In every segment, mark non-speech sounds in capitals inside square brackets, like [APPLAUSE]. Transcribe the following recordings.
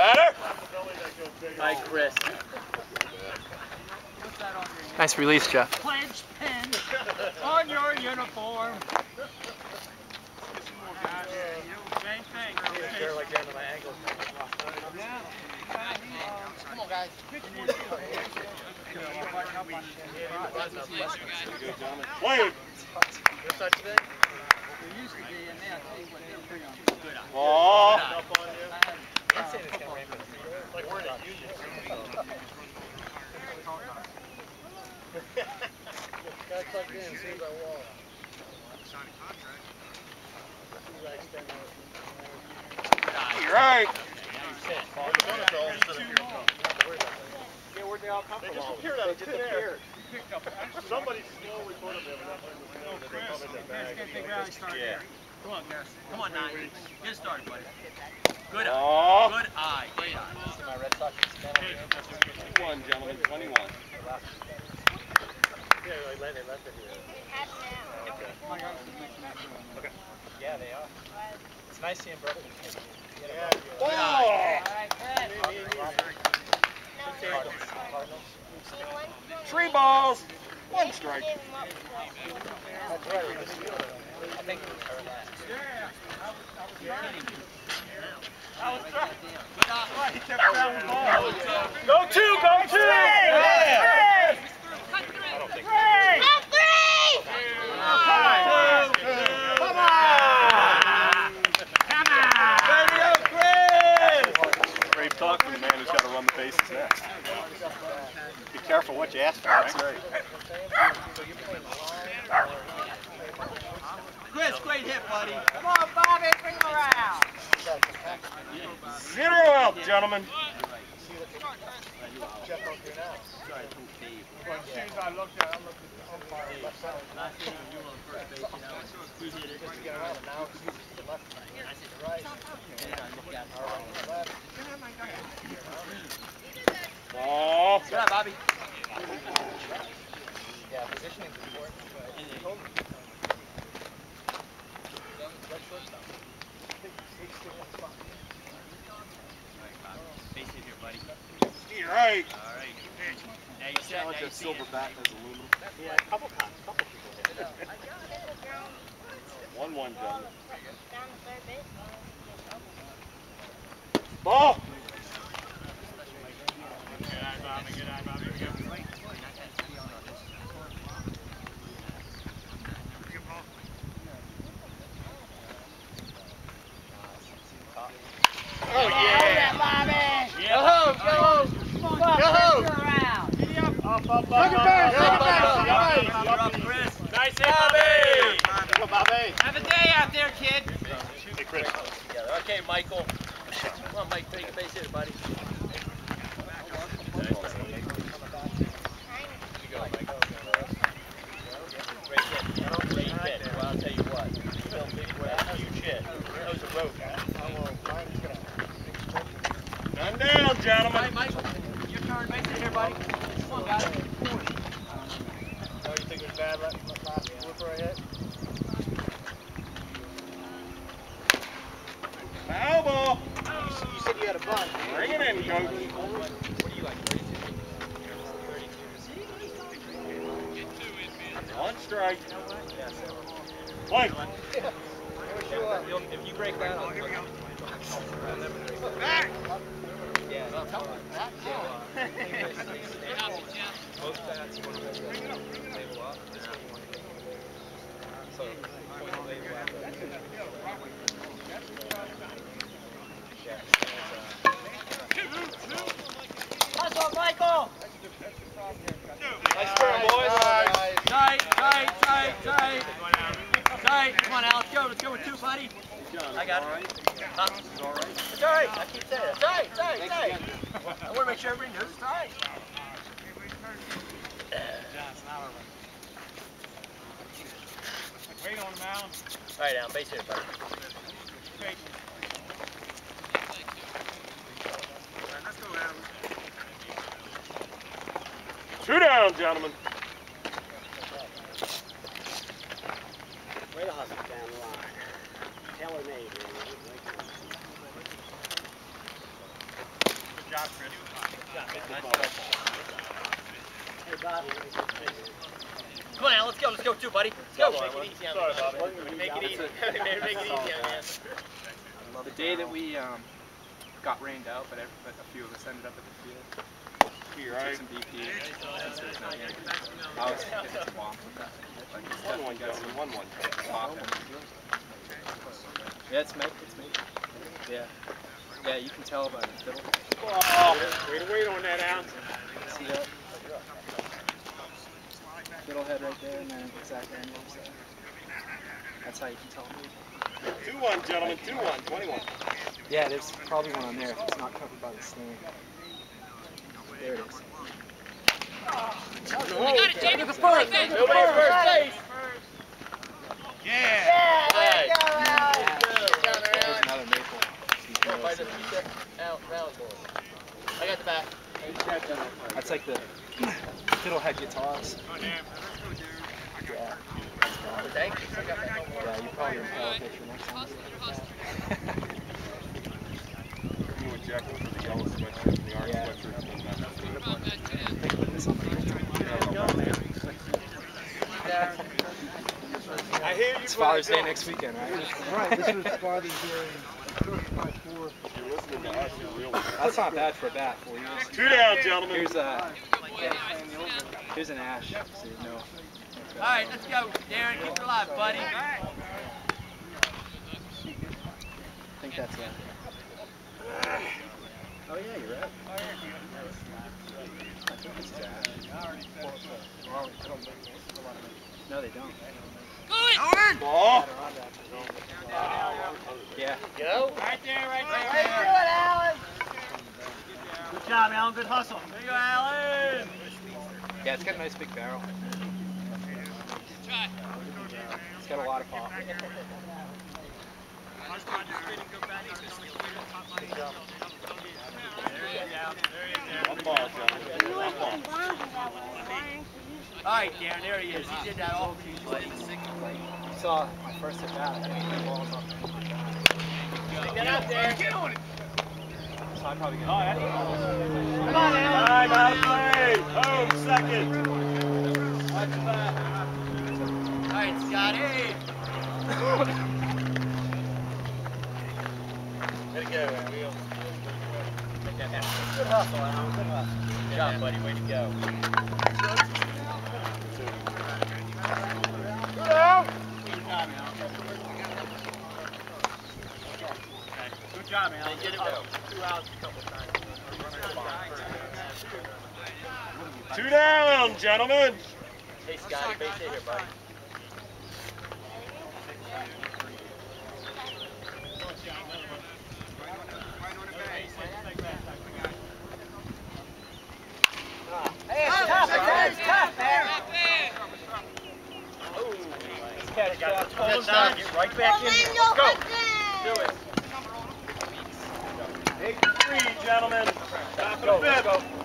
Batter. Hi, Chris. Nice release, Jeff. Pledge pin on your uniform. Same thing. They're like down to my ankles. Come on, guys. Wait. No such thing? There used to be, and now I tell you what, they're pretty on. Good like we're in a come. Get big on, guys. Come on, nine. Get started, buddy. Good. Aw. Good eye. Great eye. My Red Sox instrumental game. Twenty-one, gentlemen, twenty-one. Yeah, like let it, left it here. Yeah, they are. It's nice seeing brothers. Oh! Cardinals. Cardinals. Three balls, one strike. That's right. I think it was her last. Go two, go two! Come on! Radio Chris! Great talk from the man who's got to run the bases next. Be careful what you ask for, That's right. Chris, great hit, buddy. Come on, Bobby, bring him around. Zero out, gentlemen. Well, as soon as I looked at it, I looked at the umpire left side. Last year when you were on first base, you know, he hit it. To get around it now, it's used to the left. I said, right. And I it. Ball. Good eye, Bobby. Yeah, important. Yeah, a couple couple gentlemen. Ball. Oh, yeah. Go home, go home. Go home. around. Up, up, up. Nice hit, Bobby. Have a day out there, kid. Hey, Chris. Okay, Michael. Come on, Mike, take a base hit, buddy. Great hit. Great hit. Well, I'll tell you what. Phil Big Red, huge hit. That was a road. None down, All gentlemen. right, Michael. Your turn. Base hit here, buddy. Come on, guys. Oh, you think it was bad last, last flipper I hit? Foul ball. You said you had a bunch. Bring it in, coach. What are you like, 32? 32. One strike. Yeah. You'll, if you break that, I'll give you. Yeah, them that. Most bats, you want to label up. One So, point the label. Yeah, so Hustle, Michael. Nice turn, boys. Tight, tight, tight, tight. Tight. Come on, Alex. Go. Let's go with two, buddy. I got it. Huh? It's all right. It's all right. I keep saying it. Tight, tight, tight. I want to make sure everybody knows it's tight. Wait on him, Alan. All right, Alan. Base hit, buddy. Two down, gentlemen. Way to hustle down the line. Tailor made, man. job, Chris. Come on, Al, let's go. Let's go, too, buddy. Let's go. Make it easy on Sorry, me. Bobby. [LAUGHS] Make it easy. Make it easy on me. The day that we um, got rained out, but, ev- but a few of us ended up at the field. Here, Took right? some BP. since there's no game. I was if it's bomb with that. Like, it's One one, definitely got some gentlemen, one one. pop in it. Yeah, it's me. It's me. Yeah. Yeah, you can tell by the fiddle. Oh, way to wait on that, Al. See that? Fiddlehead right there, and then exact angles there. That's how you can tell. Two one, gentlemen, two one, twenty-one. Yeah, there's probably one on there if it's not covered by the sling. There it is. Oh, we got it, Jamie. First, first, first base. Yeah. There's another maple. Come on, fight it. Keep that out, round ball. I got the back. That's like the fiddlehead guitars. Oh, yeah. Thank you. I got that home Yeah, you probably impel a picture next time. [LAUGHS] You and Jack went for the yellow sweatshirt and the orange Yeah. sweatshirt. I hear you, It's Father's Day next weekend, right? Right, this was Father's Day, first by. You're listening to us. That's not bad for a bat. Four years. Two down, gentlemen. Here's a. Here's an ash. So you know. All right, let's go, Darren. Keep it alive, buddy. I think that's it. Oh yeah, you're right. I think it's Jack. No, they don't. Ball. Yeah. Go. Right there, right there. Good job, Alan. Good hustle. There you go, Alan. Yeah, it's got a nice big barrel. It's got a lot of pop. One ball, gentlemen. One ball. All right, Darren. There he is. He did that all for you. You saw my first at bat. I think the ball's up. Get out there. So I probably get. Come on, Alan. Time play. Home second. All right, Scotty. [LAUGHS] Way to go, Wheel. Good hustle, Alan. Good hustle. Good job, buddy. Way to go. Good job, Alan. Get it go. Two down, gentlemen. Hey, Scotty, base here, buddy. Hey, it's tough. It's tough, man. Catch that. Hold down. Get right back in here. Let's go. Do it. Eight to three, gentlemen. Top of the fifth.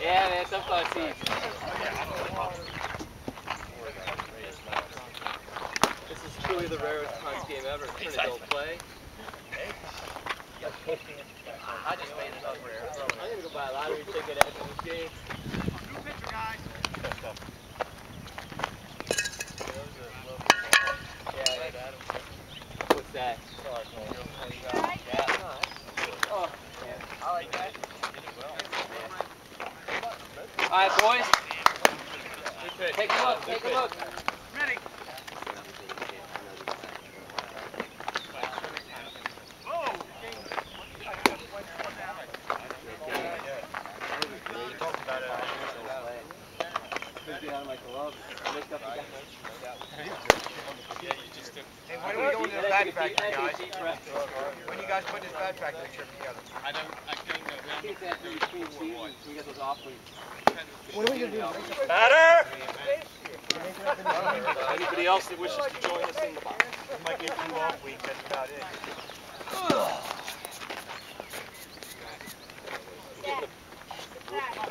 Yeah, man, sometimes I see. This is truly the rarest Cons game ever. It's an adult play. I just made it up rare. I'm gonna go buy a lottery ticket after this game. Yeah, What's that? Oh. I like that. All right, boys. Take a look. Take a look. Bat Factory, guys. When you guys put this Bat Factory trip together? I don't, I don't know. We Keep that in between seasons, we get those off weeks. What are we gonna do? Batter! Anybody else that wishes to join us in the box? We Might get two off weeks, that's about it.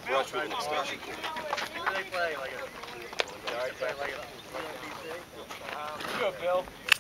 Brush with an extension. They play like a, they play like a, Good, Bill. Start